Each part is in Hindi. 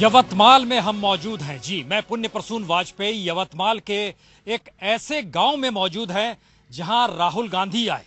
यवतमाल में हम मौजूद हैं। जी, मैं पुण्य प्रसून वाजपेयी यवतमाल के एक ऐसे गाँव में मौजूद है जहाँ राहुल गांधी आए,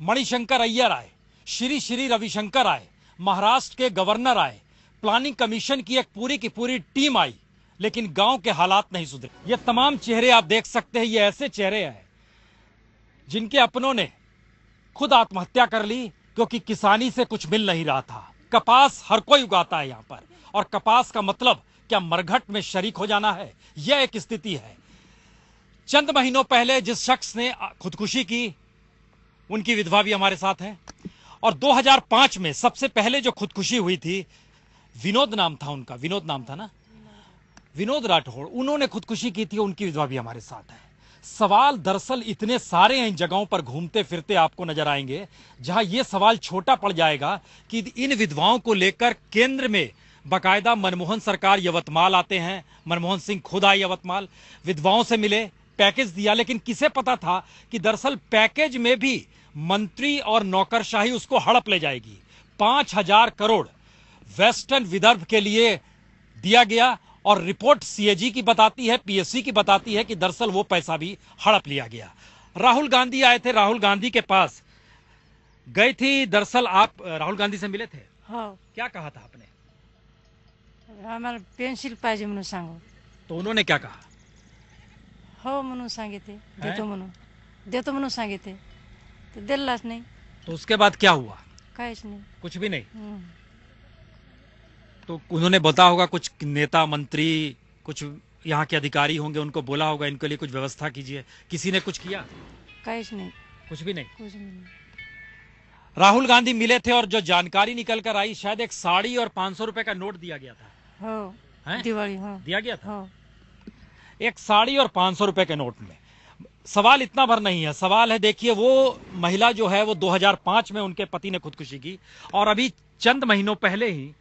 मणिशंकर अय्यर आए, श्री श्री रविशंकर आए, महाराष्ट्र के गवर्नर आए, प्लानिंग कमीशन की एक पूरी की पूरी टीम आई, लेकिन गाँव के हालात नहीं सुधरे। ये तमाम चेहरे आप देख सकते हैं, ये ऐसे चेहरे हैं जिनके अपनों ने खुद आत्महत्या कर ली, क्योंकि किसानी से कुछ मिल नहीं रहा था। कपास हर कोई उगाता है यहाँ पर। और कपास का मतलब क्या मरघट में शरीक हो जाना है? यह एक स्थिति है। चंद महीनों पहले जिस शख्स ने खुदकुशी की, उनकी विधवा भी हमारे साथ है। और 2005 में सबसे पहले जो खुदकुशी हुई थी, विनोद नाम था उनका। विनोद नाम था ना? विनोद राठौड़, उन्होंने खुदकुशी की थी, उनकी विधवा भी हमारे साथ है। सवाल दरअसल इतने सारे हैं जगहों पर घूमते फिरते आपको नज़र आएँगे, जहाँ यह सवाल छोटा पड़ जाएगा कि इन विधवाओं को लेकर केंद्र में बाकायदा मनमोहन सरकार यवतमाल आते हैं। मनमोहन सिंह खुद आए यवतमाल विधवाओं से मिले पैकेज दिया लेकिन किसे पता था कि दरअसल पैकेज में भी मंत्री और नौकरशाही उसको हड़प ले जाएगी। पाँच हज़ार करोड़ वेस्टर्न विदर्भ के लिए दिया गया और रिपोर्ट सीएजी की बताती है पीएससी की बताती है कि दरअसल वो पैसा भी हड़प लिया गया। राहुल गांधी आए थे राहुल गांधी के पास। गई थी दरअसल आप राहुल गांधी से मिले थे? हाँ। क्या कहा था आपने? आम्हाला पेन्सिल पाहिजे म्हणून सांगू. तो उन्होंने क्या कहा? हो म्हणून सांगितले. देतो म्हणून. देतो म्हणून सांगितले. तर दिलाच नाही. तो उसके बाद क्या हुआ? काहीच नाही. कुछ भी नहीं? हम्म. तो उन्होंने बता होगा कुछ नेता मंत्री कुछ यहाँ के अधिकारी होंगे उनको बोला होगा इनके लिए कुछ व्यवस्था कीजिए। किसी ने कुछ किया? काहीच नाही. कुछ भी नहीं? कुछ भी नाही. राहुल गांधी मिले थे और जो जानकारी निकल कर आई शायद एक साड़ी और पाँच सौ रुपए का नोट दिया गया था। हो। हैं? दिवाळी हो। दिया गया था? हो। एक साड़ी और पाँच सौ रुपए के नोट में। सवाल इतना भर नहीं है। सवाल है देखिए वो महिला जो है वो 2005 में उनके पति ने खुदकुशी की और अभी चंद महीनों पहले ही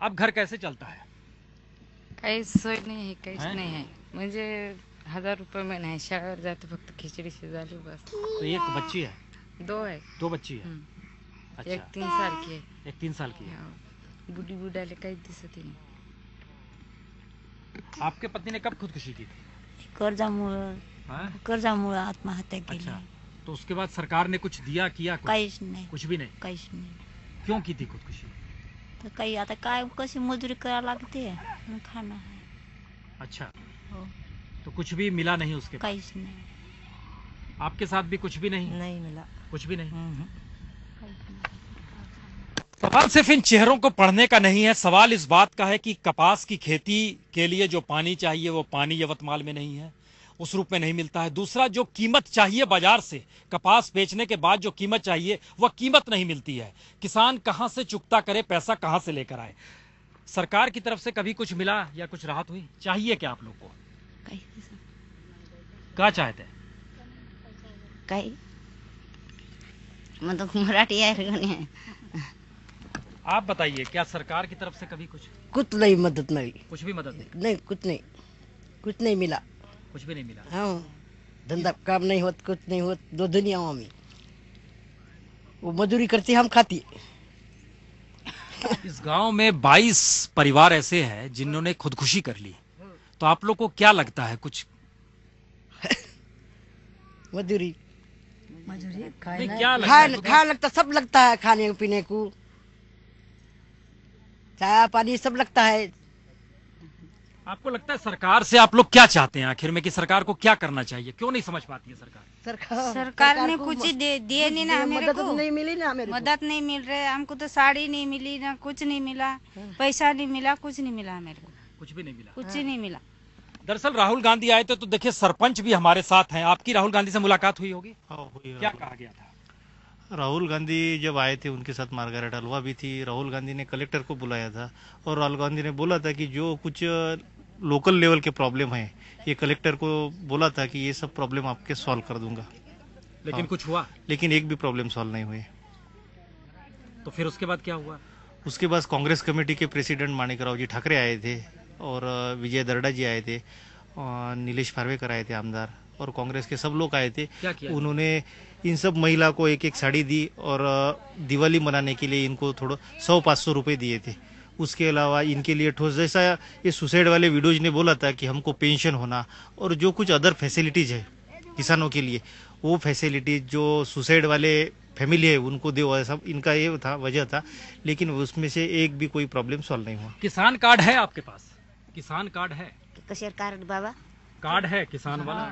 अब घर कैसे चलता है? काहीच नहीं है आहे काहीच हैं? नाही आहे हज़ार रुपये में नहीं शाळेवर जाते फक्त खिचडी से शिजाली बस। तो एक बच्ची है? दो है। दो बच्ची है? हम्म. अच्छा। एक तीन साल की आहे एक तीन साल की है। हो. काहीच दिसत नाही आपके पति ने कब खुदकुशी की? थी कर्जामुळं हाँ? कर्जामुळं आत्महत्या केली. अच्छा. तो उसके बाद सरकार ने कुछ दिया किया कुछ? काहीच नाही. कुछ भी नहीं? काहीच नाही. क्यों की थी खुदकुशी? तर काही आता काय कशी मजुरी करायला लागते? आणि खाणं आहे. अच्छा. हो. तो कुछ भी मिला नहीं उसके काहीच नाही. आपके साथ भी कुछ भी नहीं? नाही मिला. कुछ भी नहीं? काहीच नाही सवाल सिर्फ़ इन चेहरों को पढ़ने का नहीं है। सवाल इस बात का है कि कपास की खेती के लिए जो पानी चाहिए, वो पानी यवतमाल में नहीं है, उस रूप में नहीं मिलता है। दूसरा, जो कीमत चाहिए बाज़ार से, कपास बेचने के बाद जो कीमत चाहिए, वह कीमत नहीं मिलती है। किसान कहाँ से चुकता करे, पैसा कहाँ से लेकर आए? सरकार की तरफ़ से कभी कुछ मिला या कुछ राहत हुई? चाहिए क्या आप लोग को? क्या चाहते हैं? मग मराठी आहे आप बताइए क्या सरकार की तरफ़ से कभी कुछ? कुछ नहीं मदद नहीं। कुछ भी मदद नहीं? नहीं कुछ नहीं। कुछ नहीं मिला। कुछ भी नहीं मिला? हाँ। धंधा काम नहीं होत कुछ नहीं होत दो दुनिया में। वो मजदूरी करती हम खाती इस गाँव में 22 परिवार ऐसे हैं जिन्होंने खुदकुशी कर ली। तो आप लोग को क्या लगता है कुछ? मजदूरी। क्या लगता है? खाए लगता सब लगता है खाने पीने को। चाय पानी सब लगता है। आपको लगता है सरकार से आप लोग क्या चाहते हैं? आखिर में कि सरकार को क्या करना चाहिए? क्यों नहीं समझ पाती है सरकार? सरकार सरकार ने कुछ दे दिए नहीं ना मेरे मदद को। नहीं मिली ना मेरे को। मदद नहीं मिल रहे हमको तो साड़ी नहीं मिली ना कुछ नहीं मिला पैसा नहीं मिला कुछ नहीं मिला मेरे को। कुछ भी नहीं मिला। कुछ ही नहीं मिला। दरअसल राहुल गांधी आए थे तो देखिए सरपंच भी हमारे साथ हैं। आपकी राहुल गांधी से मुलाकात हुई होगी? हाँ, हुई क्या कहा गया था? राहुल गांधी जब आए थे उनके साथ मार्गारेट अलवा भी थी। राहुल गांधी ने कलेक्टर को बुलाया था और राहुल गांधी ने बोला था कि जो कुछ लोकल लेवल के प्रॉब्लम है ये कलेक्टर को बोला था कि ये सब प्रॉब्लम आपके सॉल्व कर दूँगा। लेकिन हाँ। कुछ हुआ? लेकिन एक भी प्रॉब्लम सॉल्व नहीं हुए तो फिर उसके बाद क्या हुआ? उसके बाद कांग्रेस कमेटी के प्रेसिडेंट माणिकराव जी ठाकरे आए थे और विजय दर्डा जी आए थे नीलेश फारवेकर आए थे आमदार। और कांग्रेस के सब लोग आए थे। उन्होंने इन सब महिला को एक एक साड़ी दी और दिवाली मनाने के लिए इनको थोड़ा सौ पाँच सौ रुपये दिए थे। उसके अलावा इनके लिए ठोस जैसा ये सुसाइड वाले वीडियोज़ ने बोला था कि हमको पेंशन होना और जो कुछ अदर फैसिलिटीज़ है किसानों के लिए वो फैसिलिटीज़ जो सुसाइड वाले फैमिली है उनको दे ऐसा इनका ये था वजह था लेकिन उसमें से एक भी कोई प्रॉब्लम सॉल्व नहीं हुआ। किसान कार्ड है आपके पास? किसान कार्ड है? कार्ड बाबा। कार्ड है किसान वाला?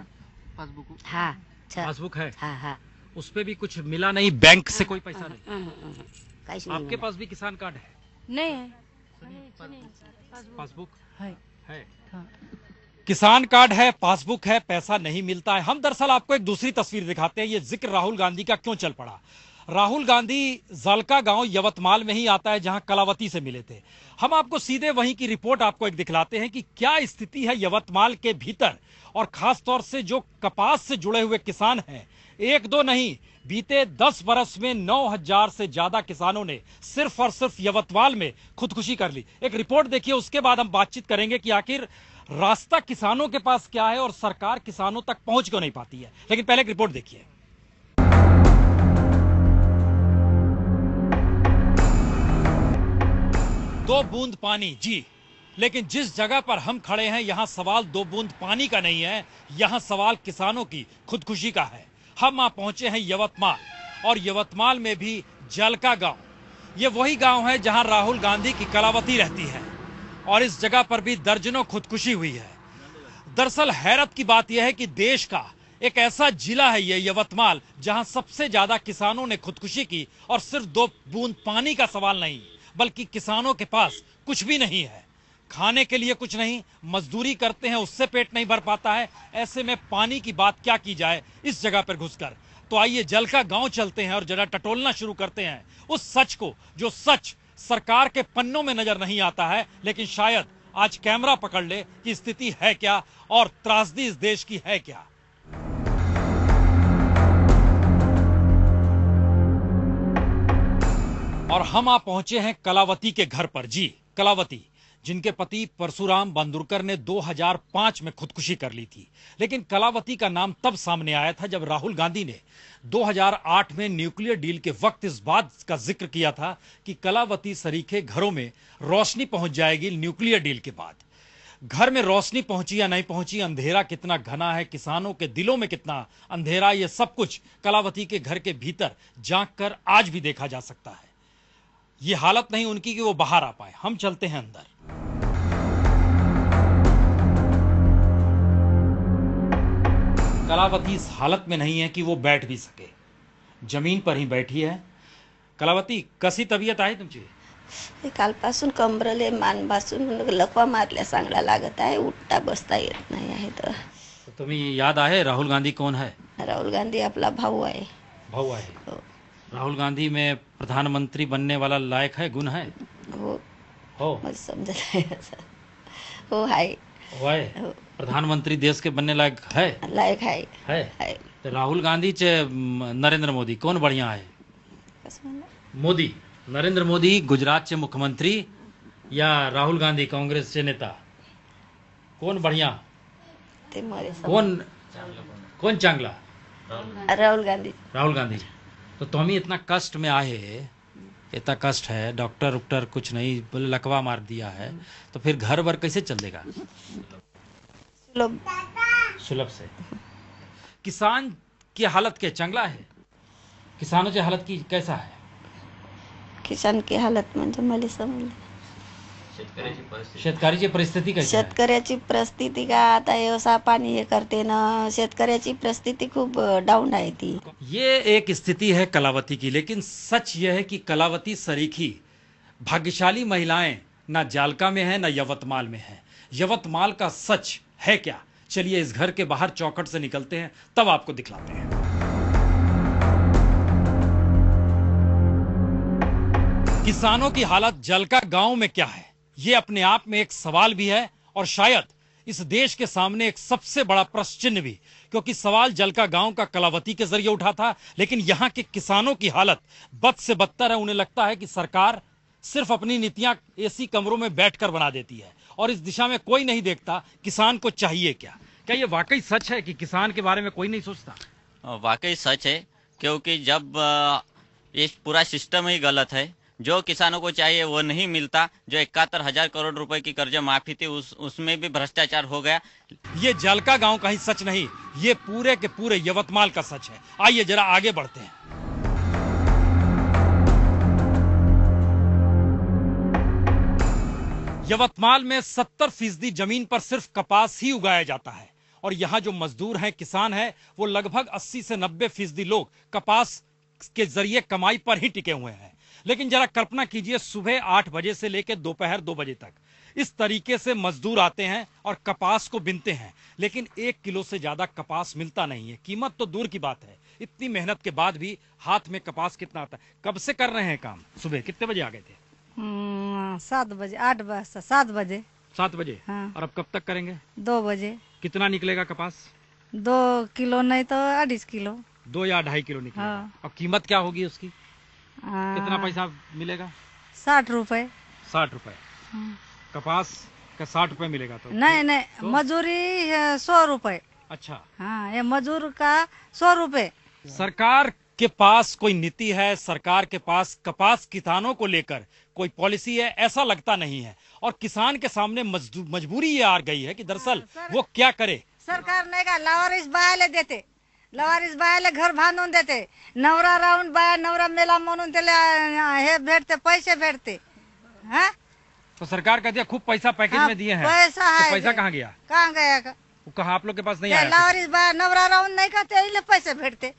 हा हाँ पासबुक है? हाँ हाँ। उस पर भी कुछ मिला नहीं बैंक से कोई पैसा नहीं। हं, हं, हं. नाही आपके पास भी किसान कार्ड है? नहीं है। पासबुक? है। है। हाँ। किसान कार्ड है पासबुक है पैसा नहीं मिलता है। हम दरअसल आपको एक दूसरी तस्वीर दिखाते हैं। ये ज़िक्र राहुल गांधी का क्यों चल पड़ा? राहुल गांधी जलका गाँव यवतमाल में ही आता है, जहाँ कलावती से मिले थे। हम आपको सीधे वहीं की रिपोर्ट आपको एक दिखलाते हैं कि क्या स्थिति है यवतमाल के भीतर, और खास तौर से जो कपास से जुड़े हुए किसान हैं। एक दो नहीं, बीते दस बरस में नौ हज़ार से ज़्यादा किसानों ने सिर्फ़ और सिर्फ़ यवतमाल में खुदकुशी कर ली। एक रिपोर्ट देखिए, उसके बाद हम बातचीत करेंगे कि आखिर रास्ता किसानों के पास क्या है और सरकार किसानों तक पहुँच क्यों नहीं पाती है। लेकिन पहले एक रिपोर्ट देखिए। दो बूंद पानी, जी। लेकिन जिस जगह पर हम खड़े हैं, यहाँ सवाल दो बूंद पानी का नहीं है, यहाँ सवाल किसानों की, खुदकुशी का है। हम वहाँ पहुँचे हैं यवतमाल, और यवतमाल में भी जल का गाँव। ये वही गाँव है जहाँ राहुल गांधी की कलावती रहती है, और इस जगह पर भी दर्जनों खुदकुशी हुई है। दरअसल हैरत की बात यह है कि देश का एक ऐसा जिला है ये यवतमाल, जहाँ सबसे ज़्यादा किसानों ने खुदकुशी की, और सिर्फ़ दो बूंद पानी का सवाल नहीं। बल्कि किसानों के पास कुछ भी नहीं है। खाने के लिए कुछ नहीं, मजदूरी करते हैं, उससे पेट नहीं भर पाता है। ऐसे में पानी की बात क्या की जाए, इस जगह पर घुसकर। तो आइए जल का गाँव चलते हैं और जरा टटोलना शुरू करते हैं। उस सच को, जो सच सरकार के पन्नों में नज़र नहीं आता है, लेकिन शायद आज कैमरा पकड़ ले कि स्थिति है क्या और त्रासदी इस देश की है क्या। और हम आ पहुँचे हैं कलावती के घर पर। जी, कलावती, जिनके पति परशुराम बंदुरकर ने 2005 में खुदकुशी कर ली थी। लेकिन कलावती का नाम तब सामने आया था जब राहुल गांधी ने 2008 में न्यूक्लियर डील के वक्त इस बात का ज़िक्र किया था कि कलावती सरीखे घरों में रोशनी पहुँच जाएगी न्यूक्लियर डील के बाद। घर में रोशनी पहुँची या नहीं पहुँची, अंधेरा कितना घना है, किसानों के दिलों में कितना अंधेरा, ये सब कुछ कलावती के घर के भीतर झाँक कर आज भी देखा जा सकता है। ये हालत नहीं उनकी कि वो बाहर आ पाए। हम चलते हैं अंदर। कलावती इस हालत में नहीं है कि वो बैठ भी सके। ज़मीन पर ही बैठी है। कलावती कसी तबीयत आहे तुमची? कालपासून कमरले मान बासून लकवा मारल्या चांगला लागत आहे उठता बसता येत नाही आहे तर. तो तुम्ही याद आहे राहुल गांधी कौन है राहुल गांधी आपला भाऊ आहे. भाऊ आहे. हो. राहुल गांधी में प्रधानमंत्री बनने वाला लायक है गुण है? हो। हो असं हो आहे वो है। हो। प्रधानमंत्री देश के बनने लायक है? लायक आहे है। आहे तो राहुल गांधी चे नरेंद्र मोदी कौन बढ़िया है? मोदी। नरेंद्र मोदी गुजरातचे मुख्यमंत्री या राहुल गांधी काँग्रेसचे नेता? कौन बढ़िया? कौन कौन चांगला? राहुल गांधी। राहुल गांधी। तो तुम्हें इतना कष्ट में आए इतना कष्ट है डॉक्टर उक्टर कुछ नहीं बोले लकवा मार दिया है तो फिर घर वर कैसे चलेगा? देगा सुलभ से। किसान की हालत क्या चंगला है? किसानों की हालत की कैसा है? किसान की हालत में म्हणजे मला समजलं शेतकऱ्याची परिस्थिती. आहे? शेतकऱ्याची परिस्थिती का आता व्यवसाय पाणी हे करते ना शेतकऱ्याची परिस्थिती खूप डाऊन आहे ती. ये एक स्थिति है कलावती की लेकिन सच यह है कि कलावती सरीखी भाग्यशाली महिलाएँ ना जालका में है ना यवतमाल में है। यवतमाल का सच है क्या? चलिए इस घर के बाहर चौखट से निकलते हैं तब आपको दिखलाते हैं। किसानों की हालत जलका गाँव में क्या है? ये अपने आप में एक सवाल भी है और शायद इस देश के सामने एक सबसे बड़ा प्रश्न भी, क्योंकि सवाल जलका गाँव का कलावती के ज़रिए उठा था, लेकिन यहाँ के किसानों की हालत बद से बदतर है। उन्हें लगता है कि सरकार सिर्फ़ अपनी नीतियाँ एसी कमरों में बैठकर बना देती है और इस दिशा में कोई नहीं देखता किसान को चाहिए क्या। क्या ये वाकई सच है कि किसान के बारे में कोई नहीं सोचता? वाकई सच है, क्योंकि जब ये पूरा सिस्टम ही गलत है जो किसानों को चाहिए वो नहीं मिलता। जो इकहत्तर हज़ार करोड़ रुपए की कर्ज माफ़ी थी, उस, उसमें भी भ्रष्टाचार हो गया। ये जलका गाँव का ही सच नहीं, ये पूरे के पूरे यवतमाल का सच है। आइए जरा आगे बढ़ते हैं। यवतमाल में 70 फ़ीसदी ज़मीन पर सिर्फ़ कपास ही उगाया जाता है। और यहाँ जो मजदूर हैं, किसान हैं, वो लगभग 80 से 90 फ़ीसदी लोग कपास के ज़रिए कमाई पर ही टिके हुए हैं। लेकिन जरा कल्पना कीजिए सुबह आठ बजे से लेकर दोपहर दो बजे तक इस तरीके से मजदूर आते हैं और कपास को बिनते हैं। लेकिन एक किलो से ज़्यादा कपास मिलता नहीं है। कीमत तो दूर की बात है। इतनी मेहनत के बाद भी हाथ में कपास कितना आता है? कब से कर रहे हैं काम? सुबह कितने बजे आ गए थे? हम्म, सात बजे आठ बजे सात बजे। सात बजे? हाँ। और अब कब तक करेंगे? दो बजे। कितना निकलेगा कपास? दो किलो नहीं तो अढ़ीस किलो। दो या ढाई किलो निकलेगा। हाँ। और कीमत क्या होगी उसकी? आ, कितना पैसा मिलेगा? साठ रुपए। साठ रुपए। हाँ। कपास का साठ रुपए मिलेगा तो? नहीं नहीं तो? मजूरी सौ रुपए। अच्छा। हाँ ये मजूर का सौ रुपए। सरकार के पास कोई नीति है? सरकार के पास कपास किसानों को लेकर कोई पॉलिसी है? ऐसा लगता नहीं है। और किसान के सामने मजबूरी ये आ गई है कि दरअसल वो क्या करे? सरकार नाही का लवारीस बायाला देते। लवारीस बायाला घर बांधून देते. नवरा राहून बाया नवरा मेला म्हणून त्याला अं, हे भेटते पैसे भेटते. हा? तो सरकार कहती है खूब पैसा पैकेज हाँ, में दिए हैं. पैसा है तो पैसा कहाँ गया? कहाँ गया का? वो कहा आप लोग के पास नहीं आया? लवारीस बाया नवरा राहून नाही का त्याला पैसे भेटते.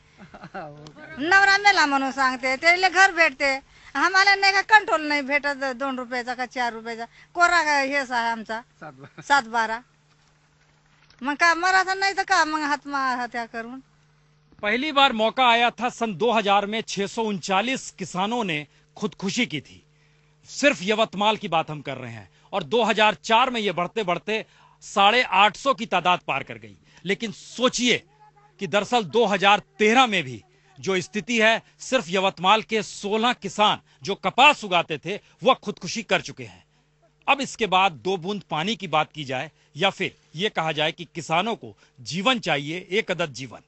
नवरा मेला म्हणून सांगते त्याला घर भेटते. आम्हाला नाही का कंट्रोल नाही भेटत दोन रुपयाचा का चार रुपयाचा. कोरा का हेच आहे आमचा? सात बारा. मग का मराठा नाही तर का मग हात हत्या करून? पहली बार मौका आया था सन 2000 में छह किसानों ने खुदकुशी की थी। सिर्फ़ यवतमाल की बात हम कर रहे हैं और 2004 में ये बढ़ते बढ़ते साढ़े आठ की तादाद पार कर गई। लेकिन सोचिए कि दरअसल 2013 में भी जो स्थिति है, सिर्फ़ यवतमाल के 16 किसान जो कपास उगाते थे, वह खुदकुशी कर चुके हैं। अब इसके बाद दो बूंद पानी की बात की जाए या फिर यह कहा जाए कि किसानों को जीवन चाहिए, एक अदद जीवन।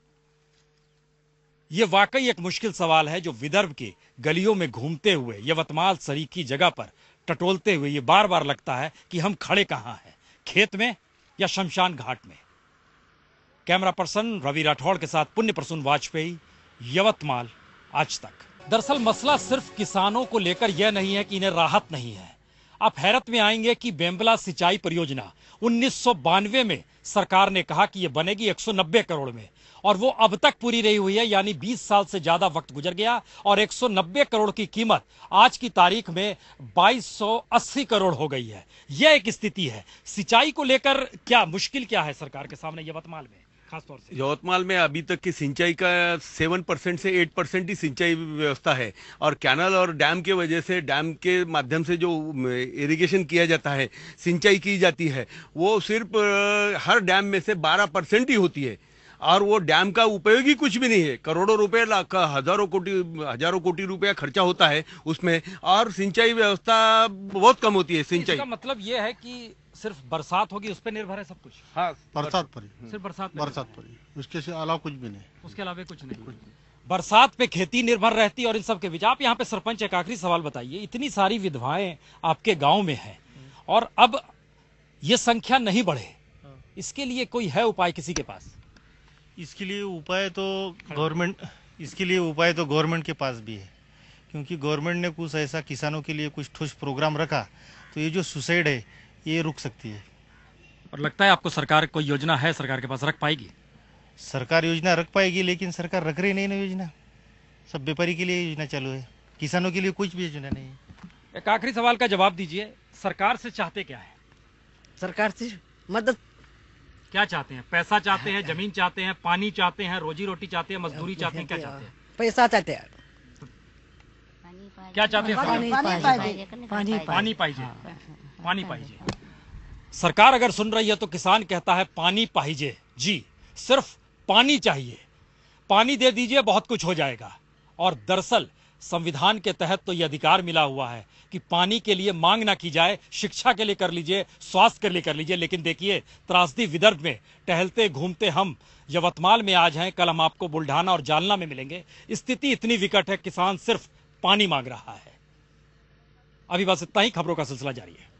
यह वाकई एक मुश्किल सवाल है जो विदर्भ के गलियों में घूमते हुए यवतमाल सरीखी जगह पर टटोलते हुए ये बार बार लगता है कि हम खड़े कहाँ हैं। खेत में या शमशान घाट में? कैमरा पर्सन रवि राठौड़ के साथ पुण्य प्रसून वाजपेयी, यवतमाल, आज तक। दरअसल मसला सिर्फ़ किसानों को लेकर यह नहीं है कि इन्हें राहत नहीं है। आप हैरत में आएँगे कि बेम्बला सिंचाई परियोजना उन्नीस सौ बानवे में सरकार ने कहा कि यह बनेगी 190 करोड़ में। और वो अब तक पूरी रही हुई है, यानी 20 साल से ज़्यादा वक्त गुजर गया और 190 करोड़ की कीमत आज की तारीख में 2280 करोड़ हो गई है। यह एक स्थिति है। सिंचाई को लेकर क्या मुश्किल क्या है सरकार के सामने यवतमाल में? खासतौर से। यवतमाल में अभी तक की सिंचाई का सेवन परसेंट से एट परसेंट ही सिंचाई व्यवस्था है और कैनल और डैम के वजह से डैम के माध्यम से जो इरिगेशन किया जाता है सिंचाई की जाती है वो सिर्फ़ हर डैम में से बारह परसेंट ही होती है। और वो डैम का उपयोग ही कुछ भी नहीं है। करोड़ों रुपए लाख हज़ारों कोटि हज़ारों कोटि रुपया खर्चा होता है उसमें और सिंचाई व्यवस्था बहुत कम होती है सिंचाई इसका मतलब ये है कि सिर्फ़ बरसात होगी उस पर निर्भर है सब कुछ। हाँ बरसात पर ही। सिर्फ़ बरसात बरसात पर ही उसके अलावा कुछ भी नहीं। उसके अलावा कुछ नहीं। बरसात पे खेती निर्भर रहती और इन सब के बीच आप यहाँ पे सरपंच एक आखिरी सवाल बताइए। इतनी सारी विधवाएँ आपके गाँव में हैं और अब ये संख्या नहीं बढ़े इसके लिए कोई है उपाय किसी के पास? इसके लिए उपाय तो गवर्नमेंट इसके लिए उपाय तो गवर्नमेंट के पास भी है। क्योंकि गवर्नमेंट ने कुछ ऐसा किसानों के लिए कुछ ठोस प्रोग्राम रखा तो ये जो सुसाइड है ये रुक सकती है। और लगता है आपको सरकार कोई योजना है सरकार के पास रख पाएगी? सरकार योजना रख पाएगी लेकिन सरकार रख रही नहीं ना योजना। सब व्यापारी के लिए योजना चालू है। किसानों के लिए कुछ भी योजना नहीं है। एक आखिरी सवाल का जवाब दीजिए। सरकार से चाहते क्या है? सरकार से मदद। क्या चाहते हैं? पैसा चाहते हैं ज़मीन चाहते हैं पानी चाहते हैं रोजी रोटी चाहते हैं मजदूरी चाहते हैं क्या चाहते हैं? पैसा चाहते हैं। क्या चाहते हैं? पाणी पानी पाहिजे पानी पाहिजे सरकार अगर सुन रही है तो किसान कहता है, पानी पाहिजे। जी, सिर्फ़ पानी चाहिए। पानी दे दीजिए, बहुत कुछ हो जाएगा। और दरअसल, संविधान के तहत तो यह अधिकार मिला हुआ है कि पानी के लिए मांग ना की जाए, शिक्षा के लिए कर लीजिए, स्वास्थ्य के लिए कर लीजिए, लेकिन देखिए, त्रासदी विदर्भ में टहलते, घूमते हम यवतमाल में आज हैं, कल हम आपको बुल्ढाना और जालना में मिलेंगे। स्थिति इतनी विकट है, किसान सिर्फ़ पानी मांग रहा है। अभी बस इतना ही, खबरों का सिलसिला जारी है।